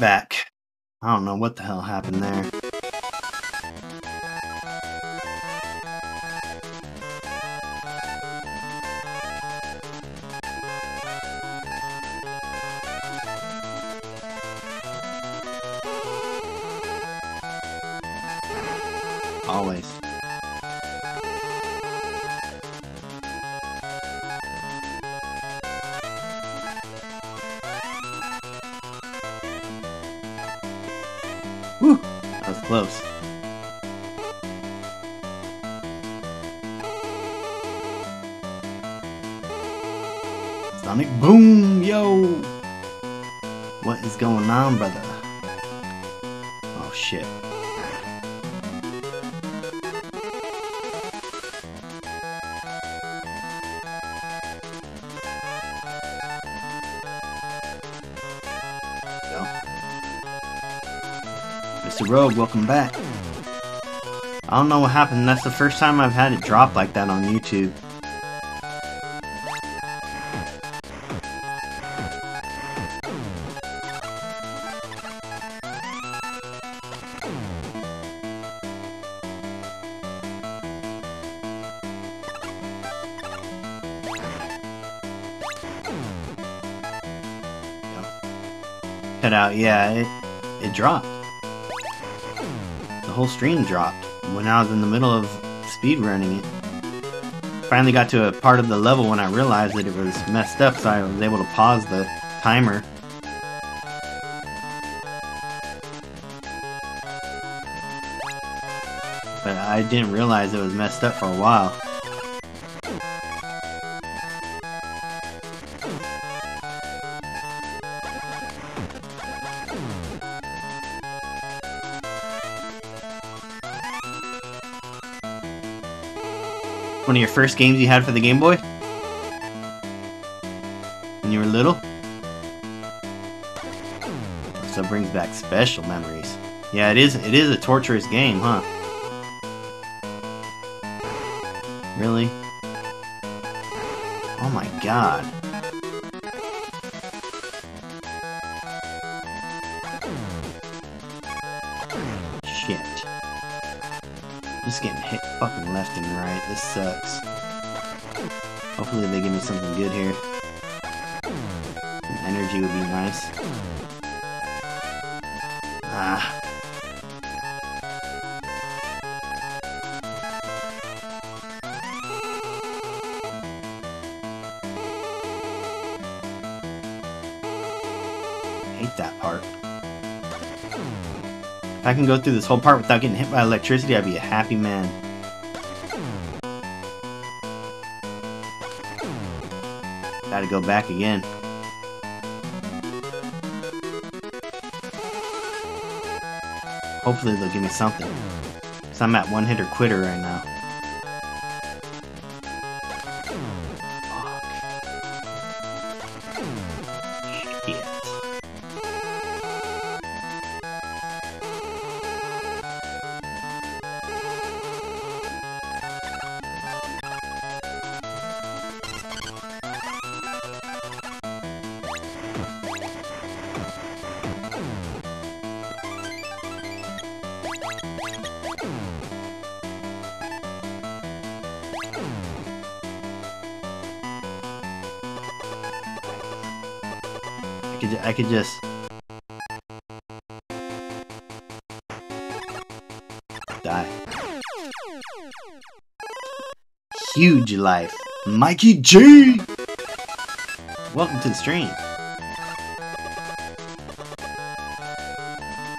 back. I don't know what the hell happened there. Always. Close. Sonic Boom, yo! What is going on, brother? Oh shit. Mr. Rogue, welcome back. I don't know what happened. That's the first time I've had it drop like that on YouTube. Cut out, yeah, it, it dropped. Whole stream dropped when I was in the middle of speed running it. Finally got to a part of the level when I realized that it was messed up, so I was able to pause the timer. But I didn't realize it was messed up for a while. One of your first games you had for the Game Boy? When you were little? So it brings back special memories. Yeah, it is it is a torturous game, huh? Really? Oh my god. Shit. Just getting hit fucking left and right. This sucks. Hopefully they give me something good here. Some energy would be nice. Ah. hate that part. If I can go through this whole part without getting hit by electricity, I'd be a happy man. Gotta go back again. Hopefully they'll give me something. Cause I'm at one hitter quitter right now. Could, I could just die. Huge life, Mikey G. Welcome to the stream.